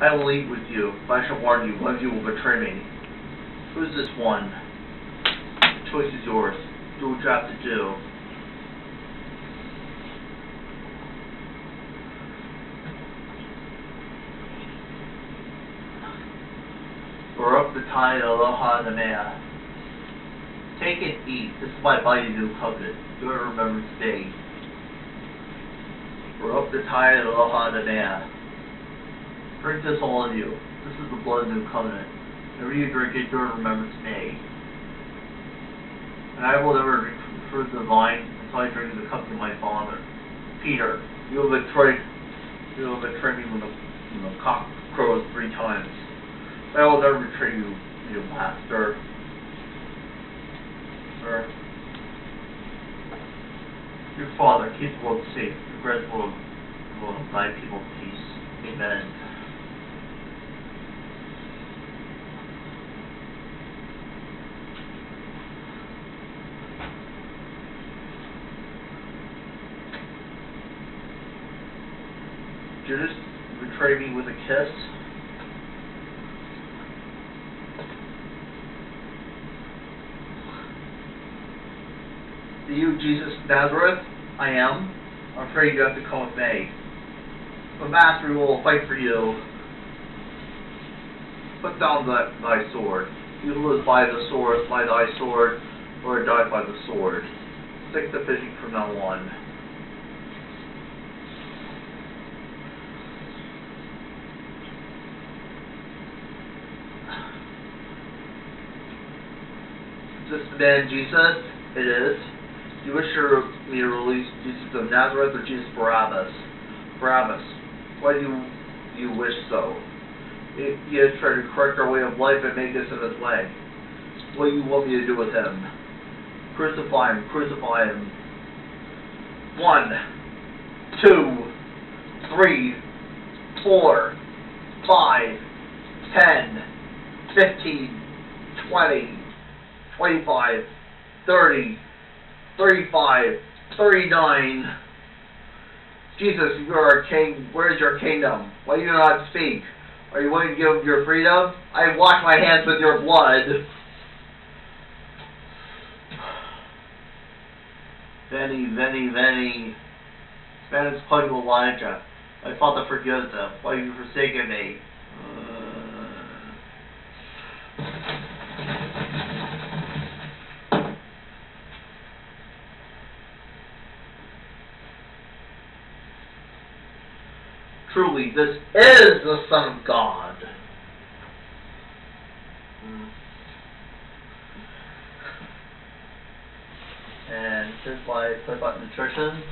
I will eat with you, but I shall warn you, one of you will betray me. Who is this one? The choice is yours. Do what you have to do. Baruch B'tai Aloha Namea. Take and eat. This is my body new covenant. Do it remember today. Baruch B'tai Aloha Namea. Drink this, all of you. This is the blood of the new covenant. Whenever you drink it, do it remember today. And I will never drink from the fruit of the vine until I drink the cup of my Father. Peter, you will betray, you will betray me when the, when the cock crows three times. I will never betray you, you master. Sir. Your Father, keep the world safe. Great world will thy people peace. Amen. Judas betray me with a kiss. To you, Jesus Nazareth, I am. I'm afraid you have to come with me. But Master will fight for you. Put down the, thy sword. You live by the sword, by thy sword, or die by the sword. Stick to fishing from now on. Is this the man Jesus? It is. You wish me to release Jesus of Nazareth or Jesus Barabbas? Barabbas. Why do you, you wish so? He has tried to correct our way of life and make us in his way. What do you want me to do with him? Crucify him, crucify him. One, two, three, four, five, ten, fifteen, twenty. 25, 30, 35, 39. Jesus, you are king. Where is your kingdom? Why do you not speak? Are you willing to give your freedom? I wash my hands with your blood. Veni, Veni, Veni. Spanish plug Elijah. My Father forgives them. Why have you forsaken me? Truly this is the Son of God. Hmm. And here's my play button nutrition.